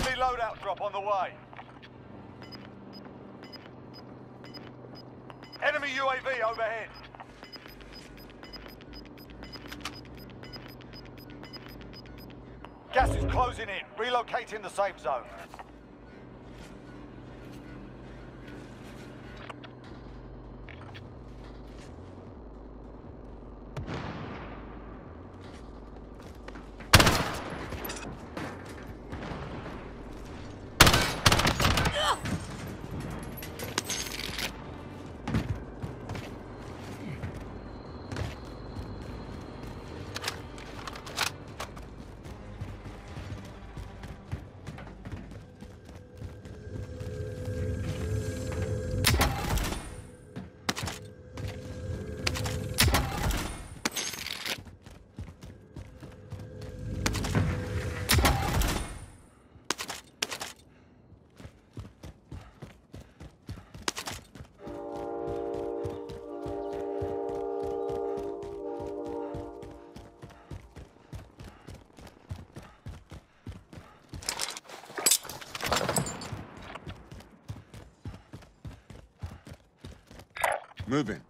Friendly loadout drop on the way. Enemy UAV overhead. Gas is closing in. Relocating the safe zone. Moving.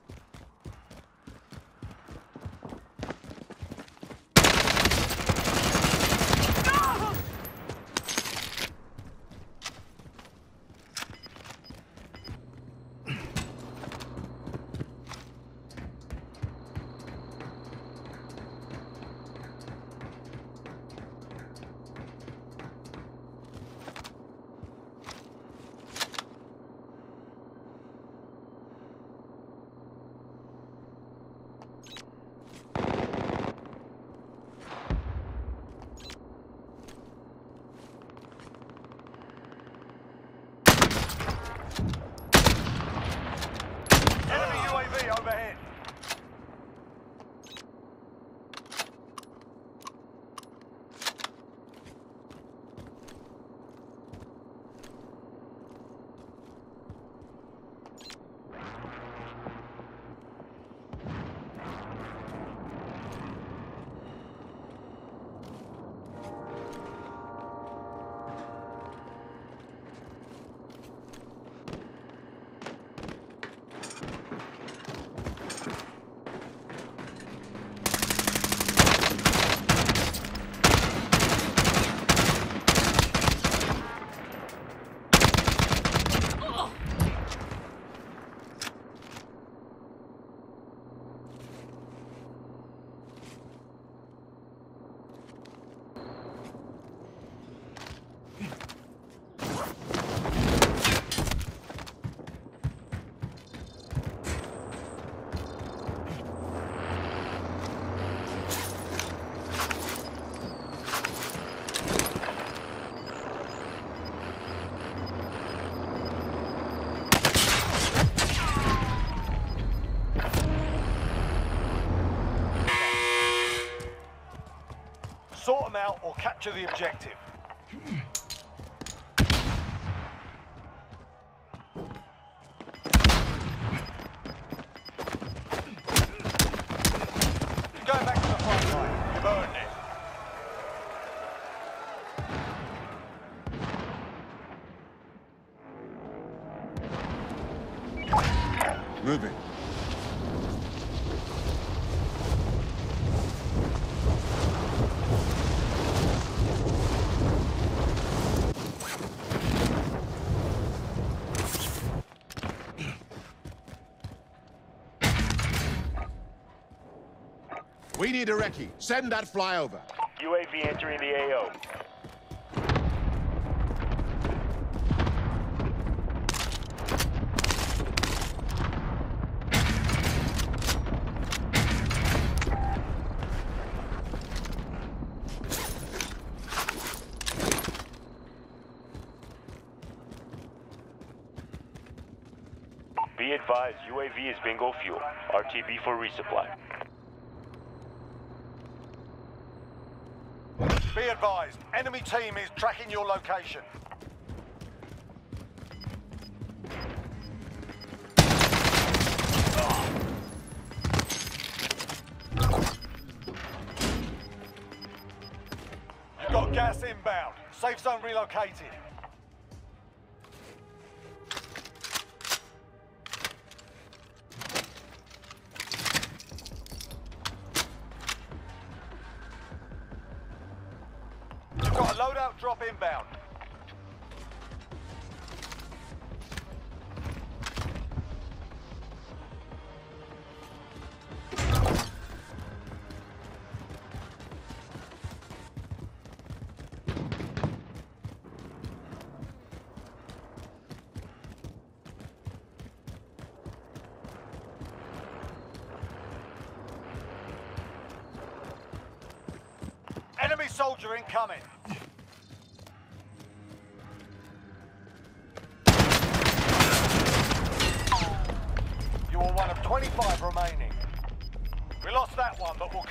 Or capture the objective. Going We need a recce. Send that flyover. UAV entering the AO. Be advised, UAV is bingo fuel. RTB for resupply. Be advised, enemy team is tracking your location. Got Gas inbound. Safe zone relocated. Loadout drop inbound. Enemy soldier incoming. 25 remaining. We lost that one, but we'll